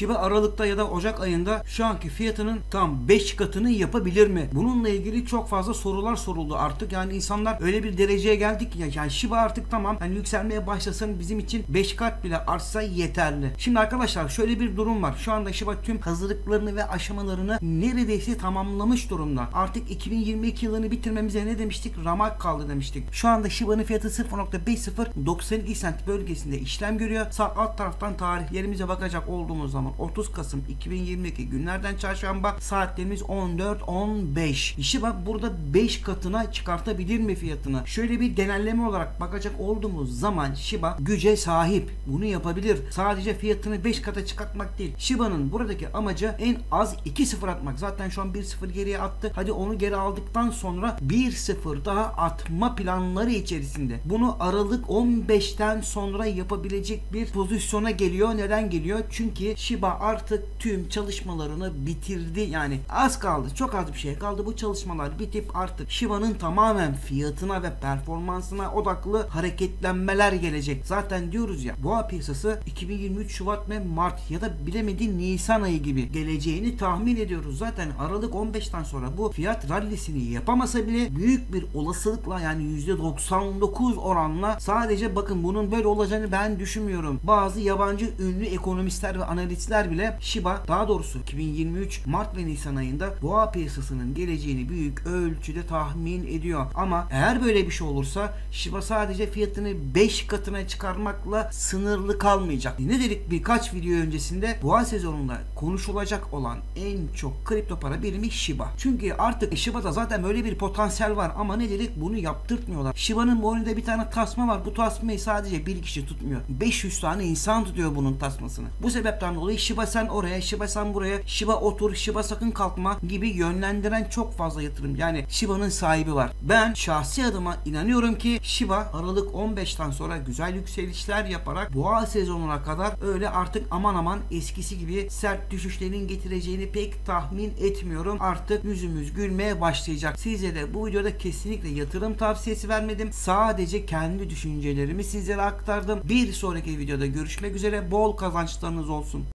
Shiba Aralık'ta ya da Ocak ayında şu anki fiyatının tam 5 katını yapabilir mi? Bununla ilgili çok fazla sorular soruldu artık. Yani insanlar öyle bir dereceye geldik ki yani Shiba artık tamam hani yükselmeye başlasın bizim için 5 kat bile artsa yeterli. Şimdi arkadaşlar şöyle bir durum var. Şu anda Shiba tüm hazırlıklarını ve aşamalarını neredeyse tamamlamış durumda. Artık 2022 yılını bitirmemize ne demiştik? Ramak kaldı demiştik. Şu anda Shiba'nın fiyatı 0.50 92 cent bölgesinde işlem görüyor. Sağ alt taraftan tarihlerimize bakacak olduğumuz zaman 30 Kasım 2022 günlerden çarşamba saatlerimiz 14.15. Shiba burada 5 katına çıkartabilir mi fiyatını? Şöyle bir genelleme olarak bakacak olduğumuz zaman Shiba güce sahip. Bunu yapabilir. Sadece fiyatını 5 kata çıkartmak değil. Shiba'nın buradaki amacı en az 2-0 atmak. Zaten şu an 1-0 geriye attı. Hadi onu geri aldıktan sonra 1-0 daha atma planları içerisinde. Bunu Aralık 15'ten sonra yapabilecek bir pozisyona geliyor. Neden geliyor? Çünkü Shiba artık tüm çalışmalarını bitirdi. Yani az kaldı. Çok az bir şey kaldı. Bu çalışmalar bitip artık Shiba'nın tamamen fiyatına ve performansına odaklı hareketlenmeler gelecek. Zaten diyoruz ya boğa piyasası 2023 Şubat ve Mart ya da bilemediğin Nisan ayı gibi geleceğini tahmin ediyoruz. Zaten Aralık 15'ten sonra bu fiyat rallisini yapamasa bile büyük bir olasılıkla yani %99 oranla sadece bakın bunun böyle olacağını ben düşünmüyorum. Bazı yabancı ünlü ekonomistler ve analistler bile Shiba daha doğrusu 2023 Mart ve Nisan ayında boğa piyasasının geleceğini büyük ölçüde tahmin ediyor. Ama eğer böyle bir şey olursa Shiba sadece fiyatını 5 katına çıkarmakla sınırlı kalmayacak. Ne dedik birkaç video öncesinde boğa sezonunda konuşulacak olan en çok kripto para birimi Shiba. Çünkü artık Shiba'da zaten böyle bir potansiyel var ama ne dedik bunu yaptırtmıyorlar. Shiba'nın boynunda bir tane tasma var. Bu tasmayı sadece bir kişi tutmuyor. 500 tane insan tutuyor bunun tasmasını. Bu sebepten dolayı Shiba sen oraya, Shiba sen buraya, Shiba otur, Shiba sakın kalkma gibi yönlendiren çok fazla yatırım. Yani Shiba'nın sahibi var. Ben şahsi adıma inanıyorum ki Shiba Aralık 15'ten sonra güzel yükselişler yaparak boğa sezonuna kadar öyle artık aman aman eskisi gibi sert düşüşlerin getireceğini pek tahmin etmiyorum. Artık yüzümüz gülmeye başlayacak. Size de bu videoda kesinlikle yatırım tavsiyesi vermedim. Sadece kendi düşüncelerimi sizlere aktardım. Bir sonraki videoda görüşmek üzere. Bol kazançlarınız olsun.